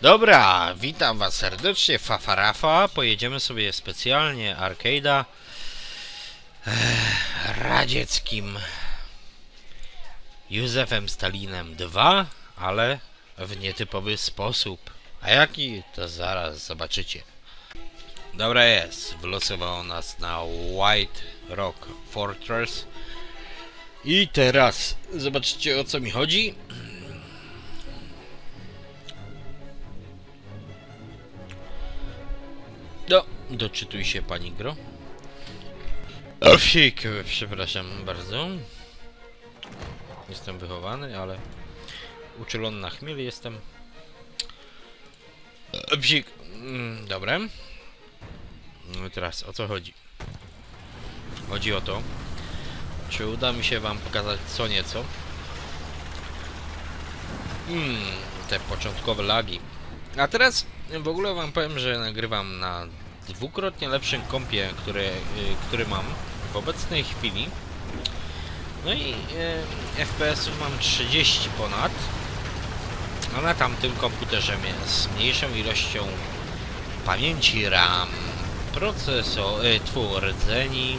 Dobra, witam was serdecznie, Fafarafa. Pojedziemy sobie specjalnie arcade'a radzieckim Józefem Stalinem 2, ale w nietypowy sposób. A jaki, to zaraz zobaczycie. Dobra jest, wylosowało nas na White Rock Fortress. I teraz zobaczycie o co mi chodzi. Doczytuj się pani Gro. Owsik, przepraszam bardzo. Jestem wychowany, ale uczulony na chmiel jestem. Owsik, mm, dobra. No teraz, o co chodzi? Chodzi o to, czy uda mi się wam pokazać co nieco. Hmm, te początkowe lagi. A teraz w ogóle wam powiem, że nagrywam na dwukrotnie lepszym kompie, który, y, który mam w obecnej chwili. No i y, FPS-ów mam 30 ponad. A na tamtym komputerze z mniejszą ilością pamięci RAM, procesor, y, rdzeni,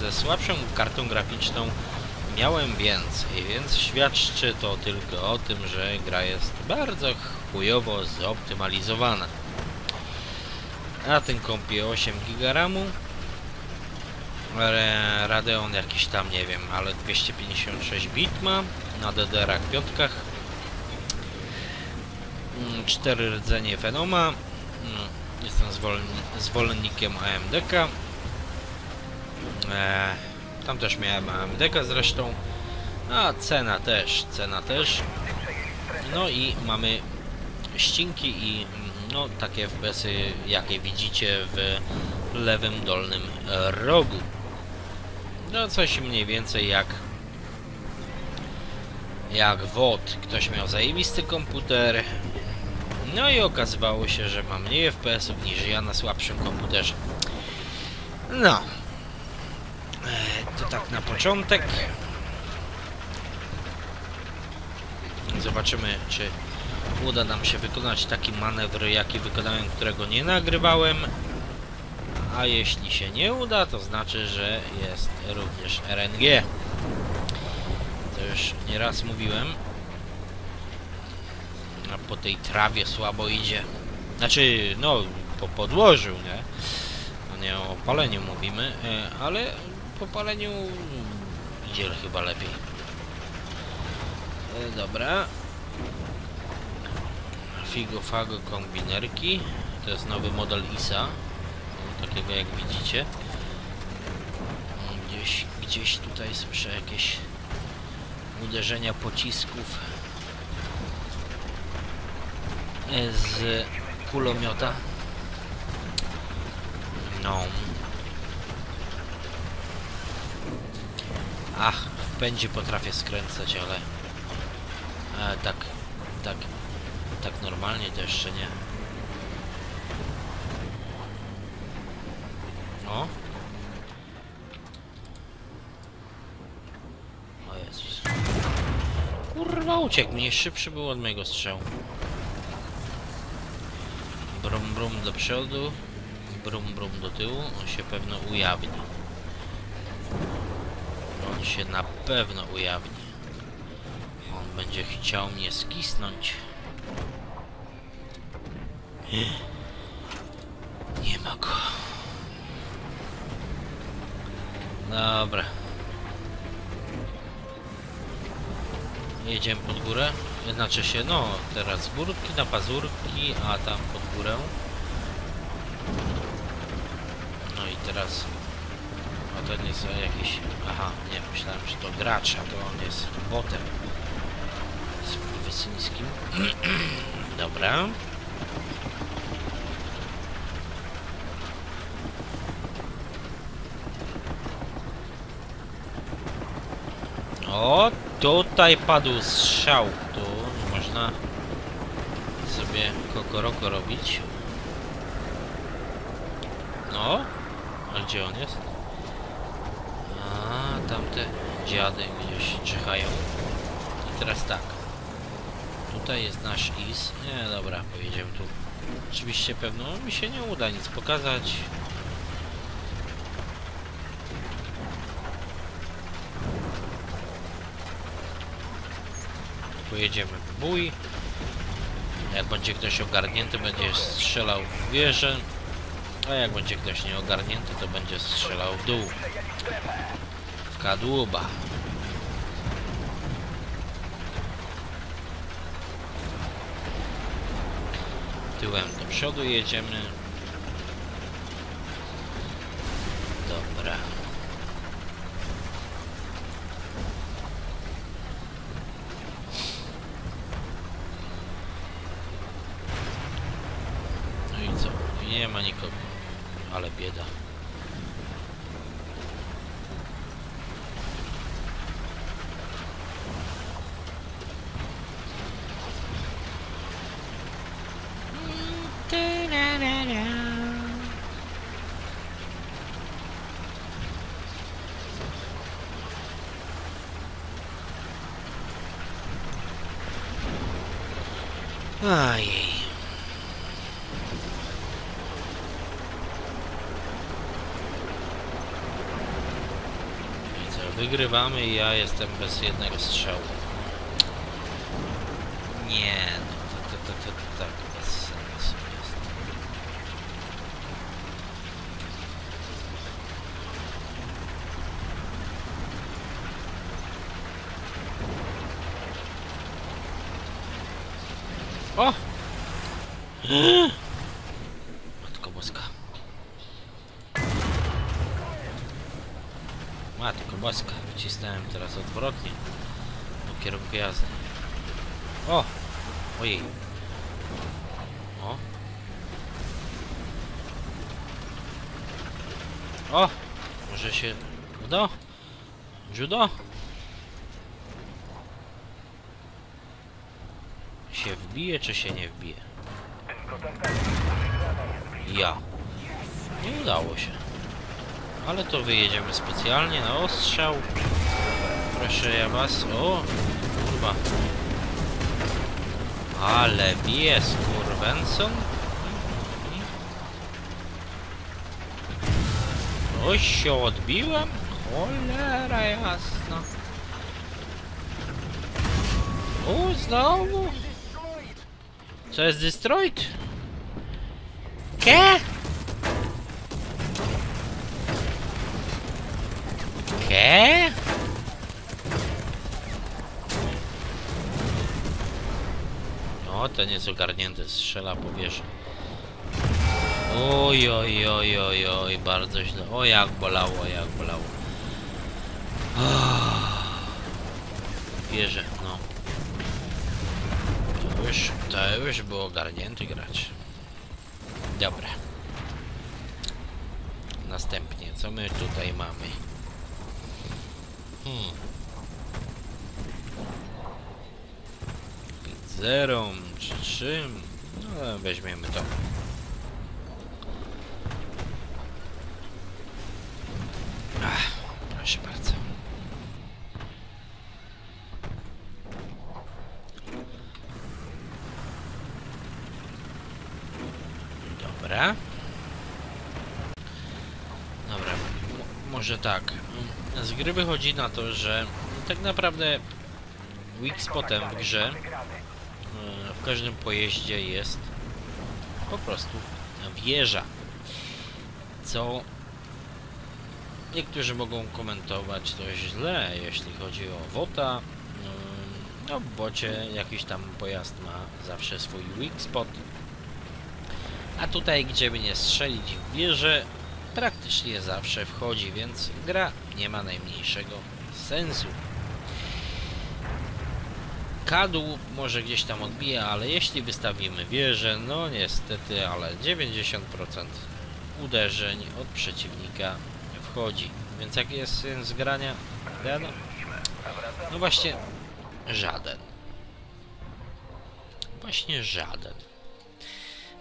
ze słabszą kartą graficzną miałem więcej, więc świadczy to tylko o tym, że gra jest bardzo chujowo zoptymalizowana. Na tym kompie 8 GB RAMu, Radeon jakiś tam, nie wiem, ale 256 bit ma, na DDR-ach piątkach, 4 rdzenie Fenoma, jestem zwolennikiem AMD-ka, eee, tam też miałem AMD-ka zresztą, a cena też, cena też, no i mamy ścinki i no takie FPS-y jakie widzicie w lewym dolnym rogu. No coś mniej więcej jak jak WOD. Ktoś miał zajebisty komputer. No i okazywało się, że ma mniej FPS-ów niż ja na słabszym komputerze. No. E, to tak na początek. Zobaczymy, czy uda nam się wykonać taki manewr, jaki wykonałem, którego nie nagrywałem. A jeśli się nie uda, to znaczy, że jest również RNG. To już nieraz mówiłem. A po tej trawie słabo idzie. Znaczy, no, po podłożu, nie? No nie o paleniu mówimy, e, ale po paleniu idzie chyba lepiej. E, dobra, Figo Fago kombinerki. To jest nowy model ISA. Takiego jak widzicie. Gdzieś, gdzieś tutaj słyszę jakieś uderzenia pocisków z kulomiota. No. Ach, w pędzie potrafię skręcać, ale e, tak, tak tak normalnie to jeszcze nie. O! O Jezus. Kurwa, uciekł mnie. Szybszy był od mojego strzału. Brum brum do przodu. Brum brum do tyłu. On się pewno ujawni. On się na pewno ujawni. On będzie chciał mnie skisnąć. Nie ma go. Dobra. Jedziemy pod górę. Znaczy się, no, teraz górki na pazurki, a tam pod górę. No i teraz... To nie jest jakiś... Aha, nie, myślałem, że to gracz, a to on jest botem. Z wysyńskim. Dobra. O, tutaj padł strzał. Tu można sobie kokoroko robić. No, a gdzie on jest? A, tamte dziady gdzieś czyhają. I teraz tak. Tutaj jest nasz is. Nie, dobra, pojedziemy tu. Oczywiście pewno mi się nie uda nic pokazać. Pojedziemy w bój. Jak będzie ktoś ogarnięty, będzie strzelał w wieżę. A jak będzie ktoś nieogarnięty, to będzie strzelał w dół. W kadłuba. Tyłem do przodu jedziemy. Dobra. No i co? Nie ma nikogo. Ale bieda. Ajej. Co, wygrywamy i ja jestem bez jednego strzału. Nie, no to, to, to, to tak bez sensu jest. O! Matko boska. Matko boska, wycisnąłem teraz odwrotnie do kierunku jazdy. O! Ojej. O! O! Może się uda? Judo? Się wbije, czy się nie wbije? Ja. Nie udało się. Ale to wyjedziemy specjalnie na ostrzał. Proszę ja was. O! Kurwa. Ale bije skurwenson. Oś się odbiłem? Cholera jasna. O, znowu? Co jest destroyed? Ke? Ke? O, ten jest ogarnięty, strzela po wieży. Oj, oj, oj, oj, oj, bardzo źle. O, jak bolało, jak bolało. Wierzę, no. Już, to już był ogarnięty gracz. Dobra. Następnie, co my tutaj mamy? Hmm. 0 czy 3? No, weźmiemy to. Ach, proszę bardzo. Dobra. Dobra, m- może tak. Z gry wychodzi na to, że tak naprawdę weak spotem w grze e, w każdym pojeździe jest po prostu wieża. Co niektórzy mogą komentować to źle, jeśli chodzi o WOTA. Ym, No, w bocie jakiś tam pojazd ma zawsze swój weak spot. A tutaj, gdzie by nie strzelić w wieżę, praktycznie zawsze wchodzi, więc gra nie ma najmniejszego sensu. Kadłub może gdzieś tam odbija, ale jeśli wystawimy wieżę, no niestety, ale 90% uderzeń od przeciwnika wchodzi. Więc jaki jest sens grania? Ten? No właśnie, żaden. Właśnie żaden.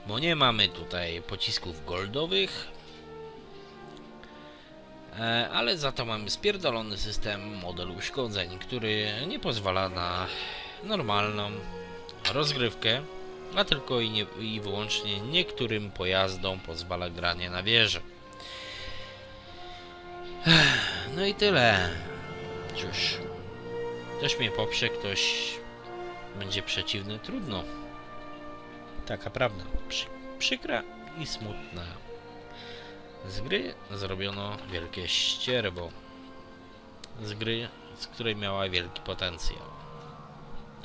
Bo nie mamy tutaj pocisków goldowych, ale za to mamy spierdolony system model uszkodzeń, który nie pozwala na normalną rozgrywkę, a tylko i, nie, i wyłącznie niektórym pojazdom pozwala granie na wieży. Ech, No i tyle. Cóż, ktoś mnie poprze, ktoś będzie przeciwny, trudno. Taka prawda. Przy, przykra i smutna. Z gry zrobiono wielkie ścierbo. Z gry, z której miała wielki potencjał.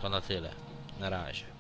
To na tyle. Na razie.